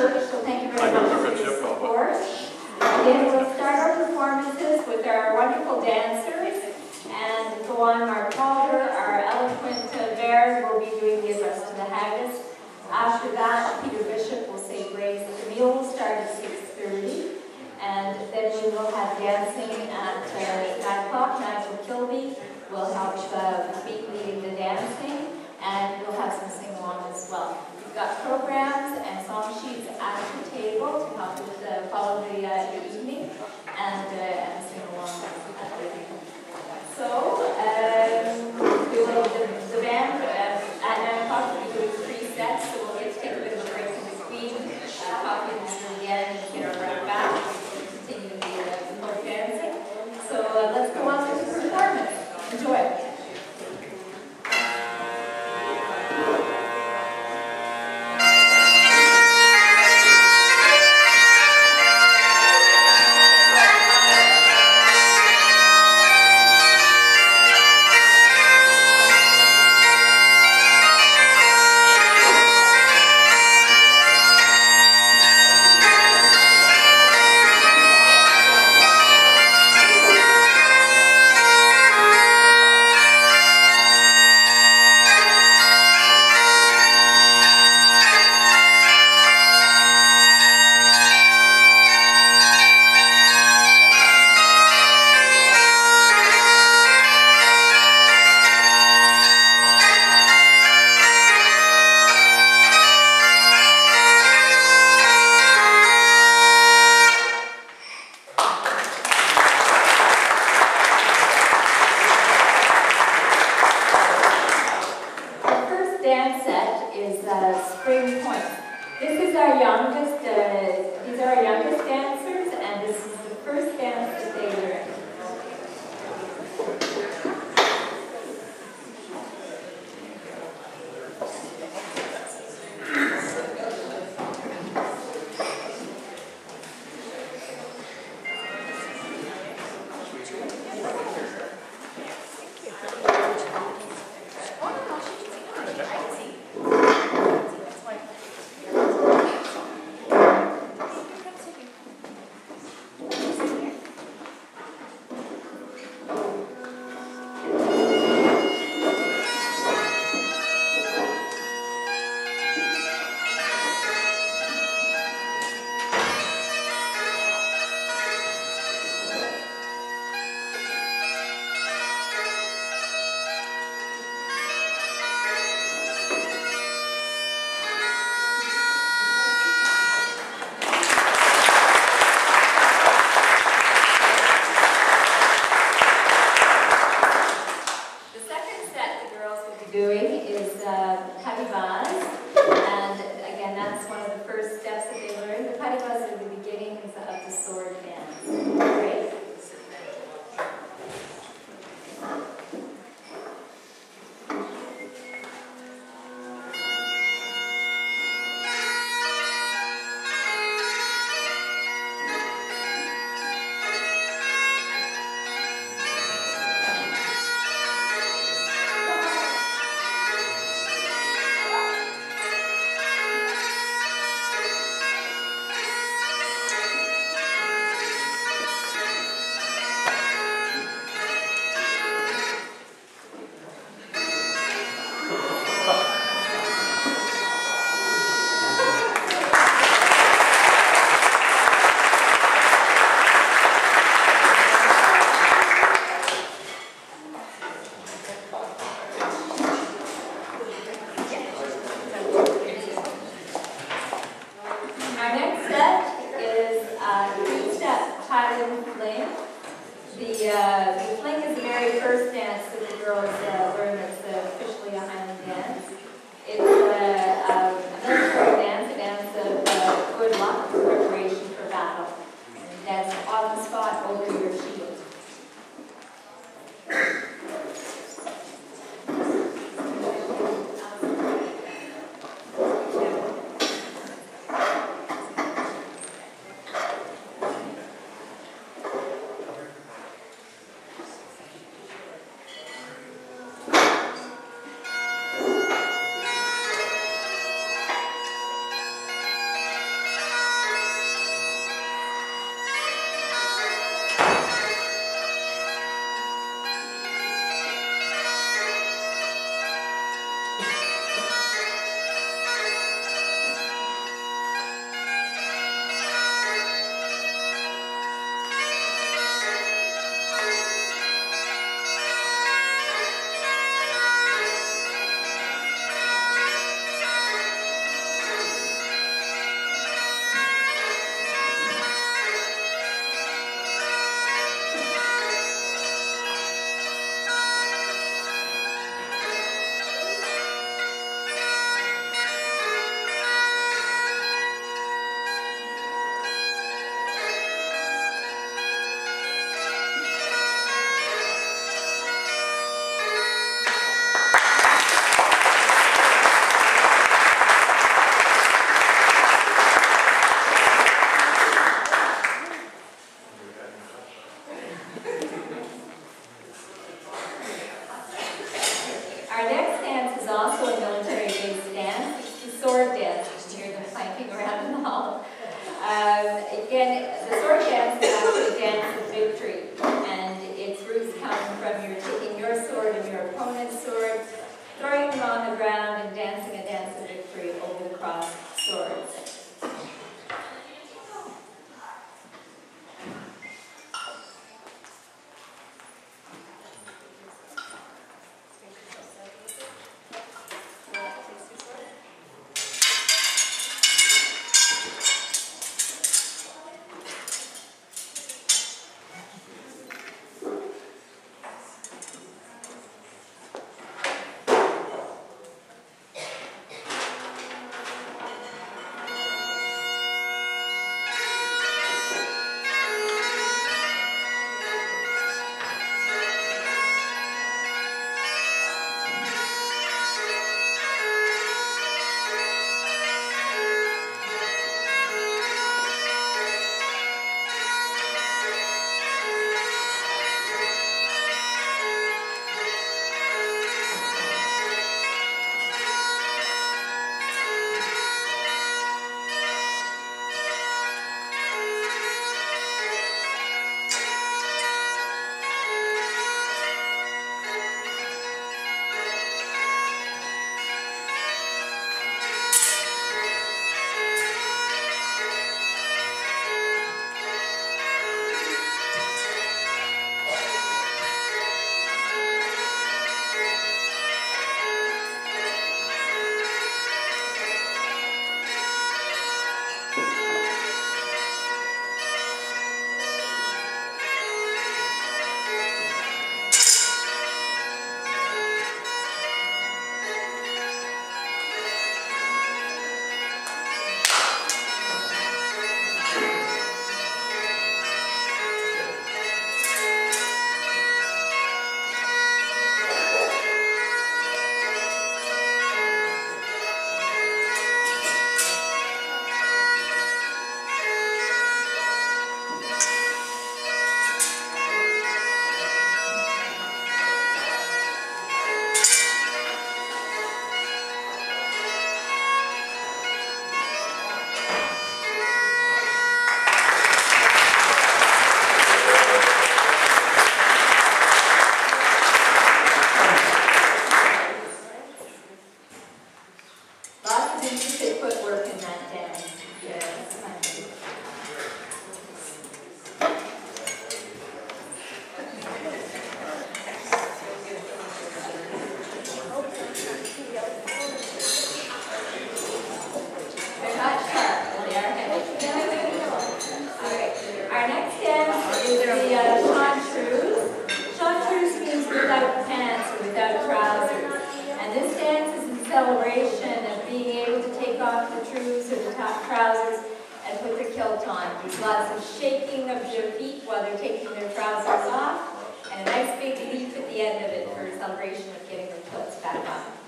church, so thank you very much for your support. Again, we'll start our performances with our wonderful dancers, and Gowan Marpalder, our eloquent bears, will be doing the address to the haggis. After that, Peter Bishop will say grace. The meal will start at 6.30, and then we will have dancing our youngest, uh, these are our youngest dancers, Celebration of being able to take off the trews and the top trousers and put the kilt on. Lots of shaking of their feet while they're taking their trousers off, and a nice big leap at the end of it for a celebration of getting their kilts back on.